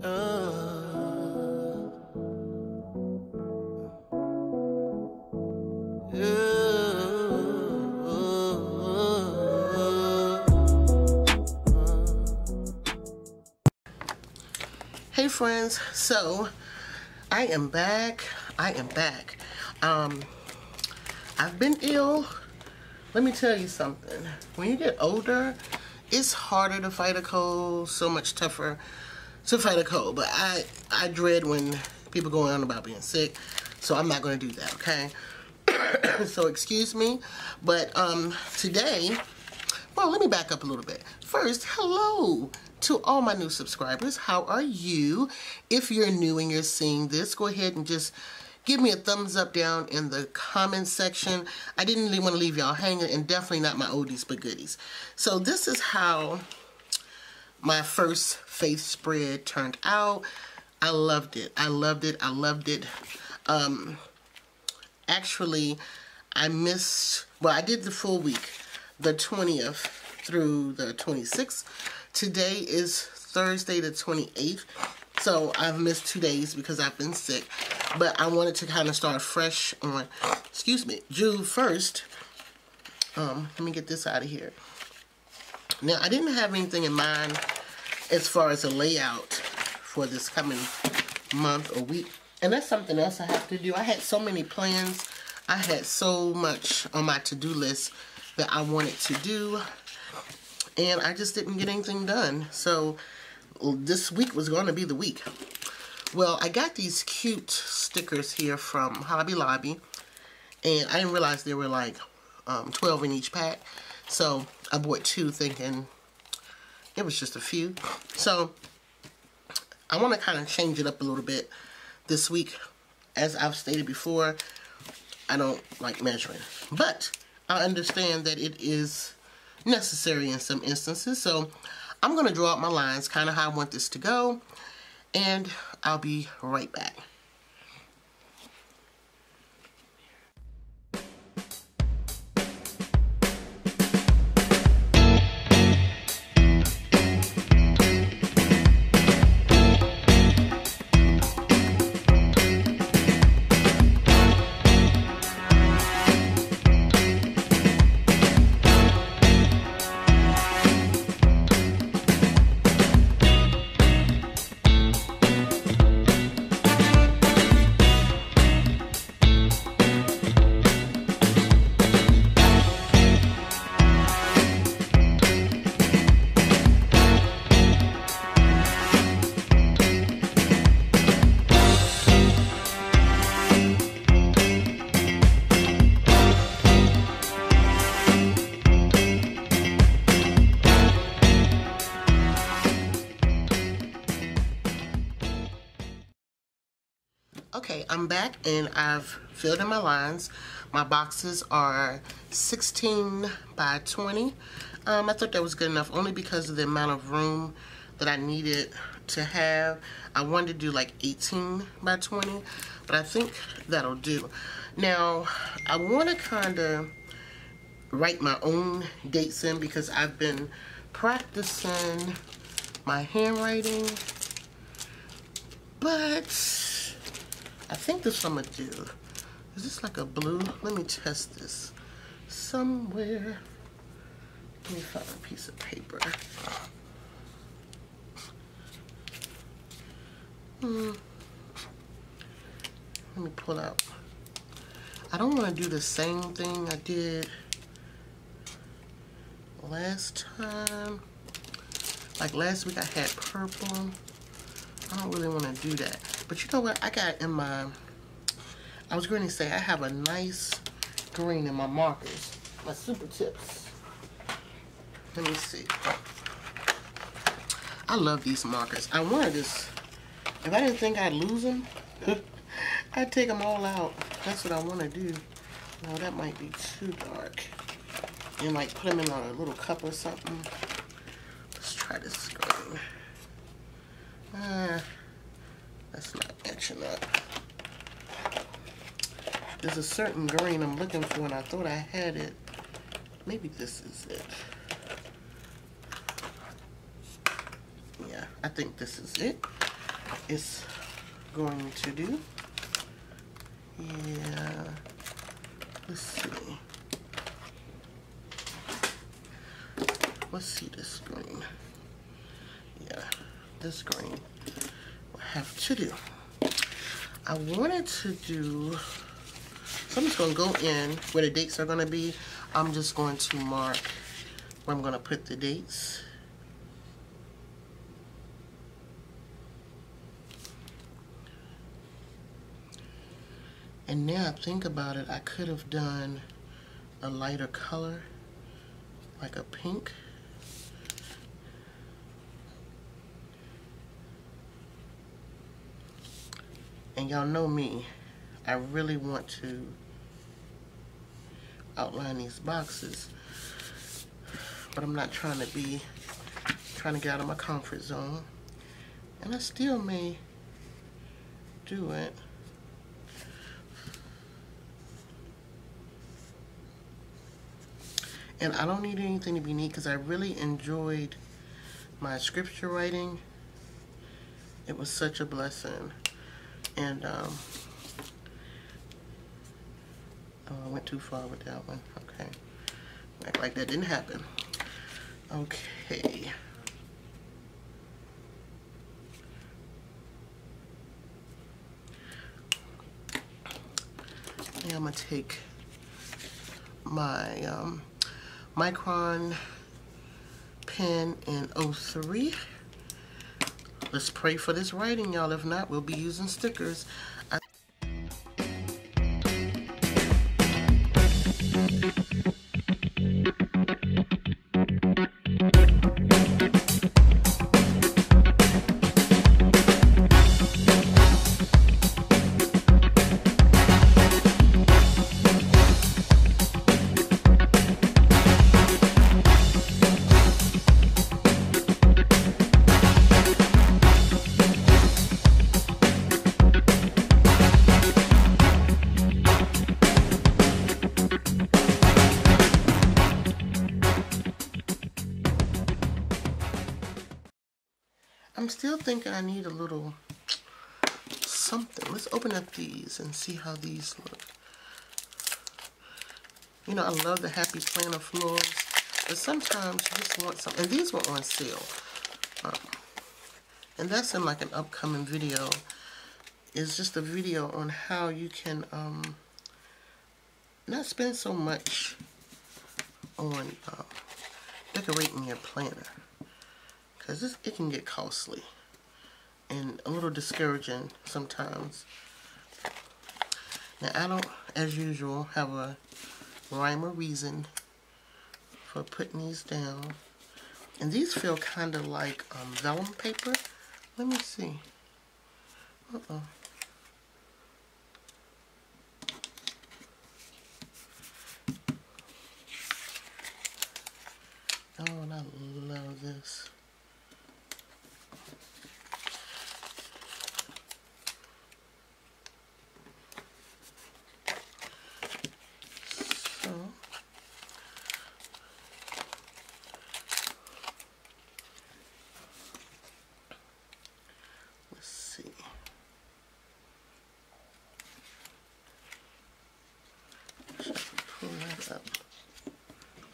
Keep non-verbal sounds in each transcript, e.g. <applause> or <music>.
Hey friends, so I am back. I am back. Um, I've been ill. Let me tell you something. When you get older, it's harder to fight a cold, so much tougher to fight a cold. But I, I dread when people go on about being sick, so I'm not going to do that, okay? <coughs> so excuse me, but um, today, well, let me back up a little bit. First, hello to all my new subscribers. How are you? If you're new and you're seeing this, go ahead and just give me a thumbs up down in the comment section. I didn't really want to leave y'all hanging and definitely not my oldies but goodies. So this is how my first faith spread turned out. I loved it. I loved it. I loved it. Um, actually, I missed, well, I did the full week, the 20th through the 26th. Today is Thursday the 28th. So I've missed two days because I've been sick. But I wanted to kind of start fresh on, excuse me, June 1st. Um, let me get this out of here. Now, I didn't have anything in mind as far as a layout for this coming month or week. And that's something else I have to do. I had so many plans. I had so much on my to-do list that I wanted to do and I just didn't get anything done. So this week was going to be the week. Well, I got these cute stickers here from Hobby Lobby, and I didn't realize they were like um, 12 in each pack. So I bought two thinking it was just a few. So I want to kind of change it up a little bit this week. As I've stated before, I don't like measuring. But I understand that it is necessary in some instances. So I'm going to draw out my lines, kind of how I want this to go, and I'll be right back. Okay, I'm back and I've filled in my lines. My boxes are 16 by 20. Um, I thought that was good enough only because of the amount of room that I needed to have. I wanted to do like 18 by 20, but I think that'll do. Now, I want to kind of write my own dates in because I've been practicing my handwriting, but I think this I'm gonna do. Is this like a blue? Let me test this. Somewhere. Let me find a piece of paper. Hmm. Let me pull out. I don't want to do the same thing I did last time. Like last week I had purple. I don't really want to do that. But you know what? I got in my, I was going to say, I have a nice green in my markers, my super tips. Let me see. I love these markers. I wanted this, if I didn't think I'd lose them, <laughs> I'd take them all out. That's what I want to do. No, that might be too dark. And like put them in a little cup or something. Let's try this green. Uh, that's not matching up. There's a certain green I'm looking for and I thought I had it. Maybe this is it. Yeah, I think this is it. it. is going to do. Yeah, let's see. Let's see this green. Yeah, this green have to do. I wanted to do, so I'm just to go in where the dates are going to be. I'm just going to mark where I'm going to put the dates. And now I think about it, I could have done a lighter color, like a pink. And y'all know me, I really want to outline these boxes, but I'm not trying to be, trying to get out of my comfort zone. And I still may do it. And I don't need anything to be neat because I really enjoyed my scripture writing. It was such a blessing. And um, oh, I went too far with that one. Okay. Act like that didn't happen. Okay. Now I'm to take my um, Micron pen in 03. Let's pray for this writing, y'all. If not, we'll be using stickers. I'm still thinking I need a little something. Let's open up these and see how these look. You know, I love the Happy Planner floors, but sometimes you just want something. And these were on sale. Um, and that's in like an upcoming video. It's just a video on how you can um, not spend so much on uh, decorating your planner because this it can get costly and a little discouraging sometimes. Now I don't, as usual, have a rhyme or reason for putting these down. And these feel kind of like um, vellum paper. Let me see. Uh-oh. Oh, and I love this.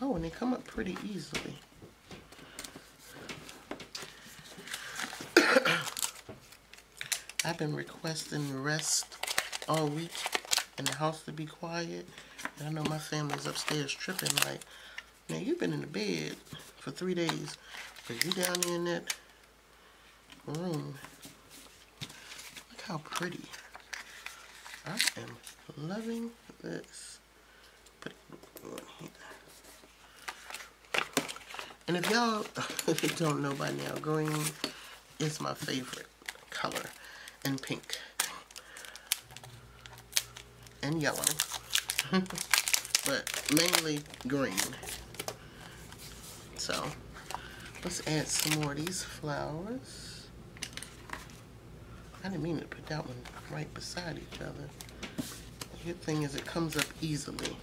Oh, and they come up pretty easily. I've been requesting rest all week and the house to be quiet. And I know my family's upstairs tripping like, now you've been in the bed for three days, but you down there in that room. Look how pretty. I am loving this. Put it on here. And if y'all <laughs> don't know by now, green is my favorite color, and pink, and yellow, <laughs> but mainly green. So, let's add some more of these flowers. I didn't mean to put that one right beside each other. The good thing is it comes up easily.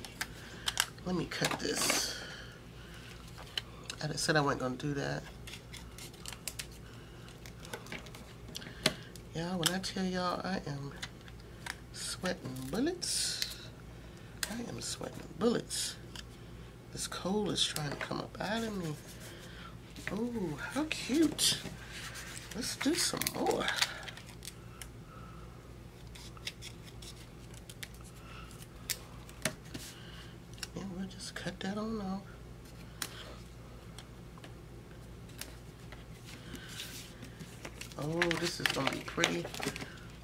Let me cut this. I said I wasn't going to do that. Y'all, when I tell y'all I am sweating bullets, I am sweating bullets. This coal is trying to come up out of me. Oh, how cute. Let's do some more. And we'll just cut that on off. Oh, this is going to be pretty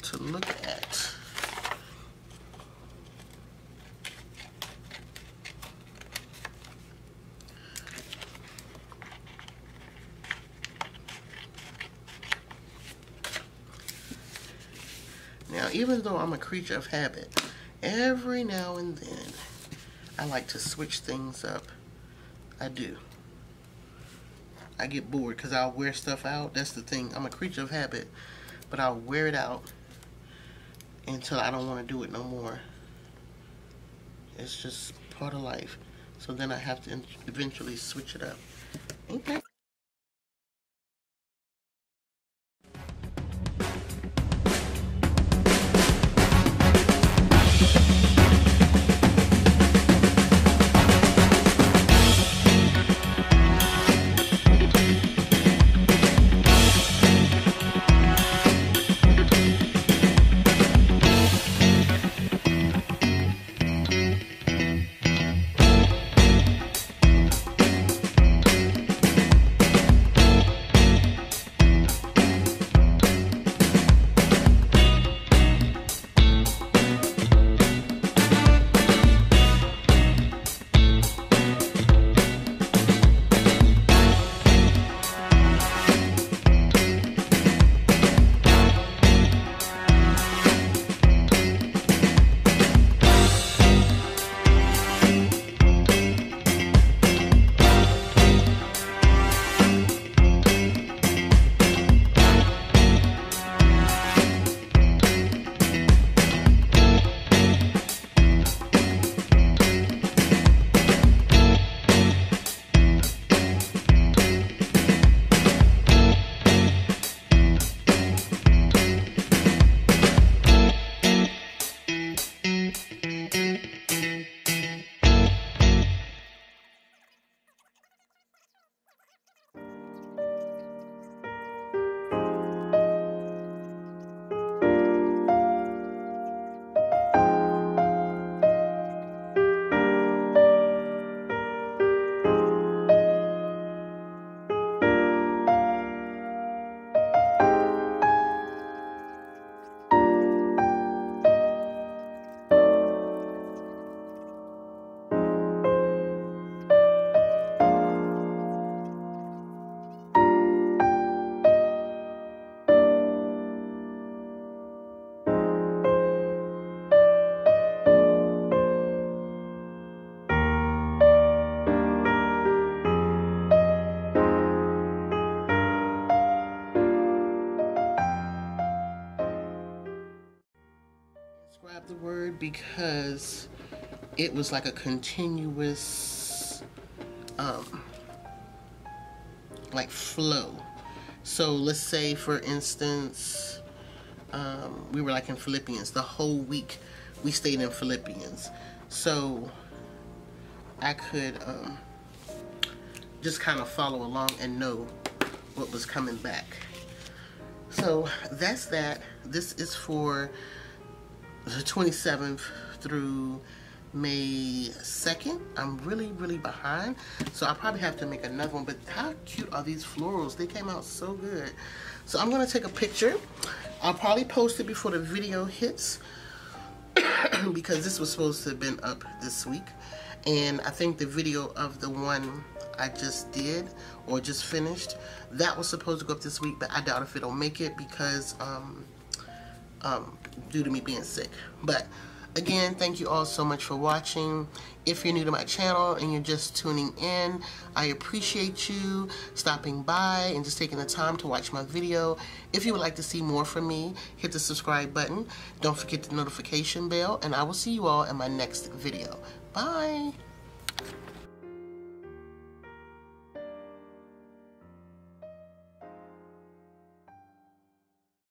to look at. Now, even though I'm a creature of habit, every now and then I like to switch things up. I do. I get bored because I'll wear stuff out. That's the thing. I'm a creature of habit, but I'll wear it out until I don't want to do it no more. It's just part of life. So then I have to eventually switch it up. Ain't that because it was like a continuous um like flow. So let's say for instance um, we were like in Philippians. The whole week we stayed in Philippians. So I could um, just kind of follow along and know what was coming back. So that's that. This is for the 27th through May 2nd. I'm really, really behind. So I'll probably have to make another one. But how cute are these florals? They came out so good. So I'm going to take a picture. I'll probably post it before the video hits. <coughs> because this was supposed to have been up this week. And I think the video of the one I just did or just finished, that was supposed to go up this week. But I doubt if it'll make it because... Um, um, due to me being sick. But again, thank you all so much for watching. If you're new to my channel and you're just tuning in, I appreciate you stopping by and just taking the time to watch my video. If you would like to see more from me, hit the subscribe button. Don't forget the notification bell, and I will see you all in my next video. Bye!